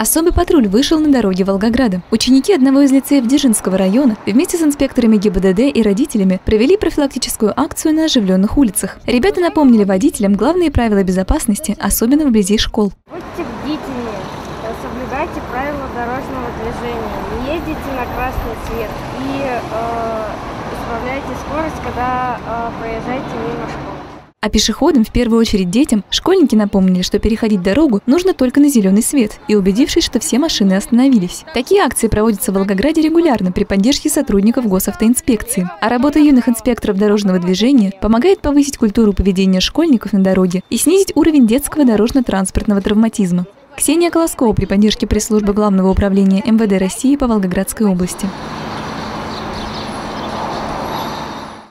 Особый патруль вышел на дороге Волгограда. Ученики одного из лицеев Дзержинского района вместе с инспекторами ГИБДД и родителями провели профилактическую акцию на оживленных улицах. Ребята напомнили водителям главные правила безопасности, особенно вблизи школ. Будьте бдительнее, соблюдайте правила дорожного движения, не ездите на красный свет и э, избавляйте скорость, когда э, проезжаете мимо школы. А пешеходам, в первую очередь детям, школьники напомнили, что переходить дорогу нужно только на зеленый свет и убедившись, что все машины остановились. Такие акции проводятся в Волгограде регулярно при поддержке сотрудников госавтоинспекции. А работа юных инспекторов дорожного движения помогает повысить культуру поведения школьников на дороге и снизить уровень детского дорожно-транспортного травматизма. Ксения Колоскова при поддержке пресс-службы Главного управления МВД России по Волгоградской области.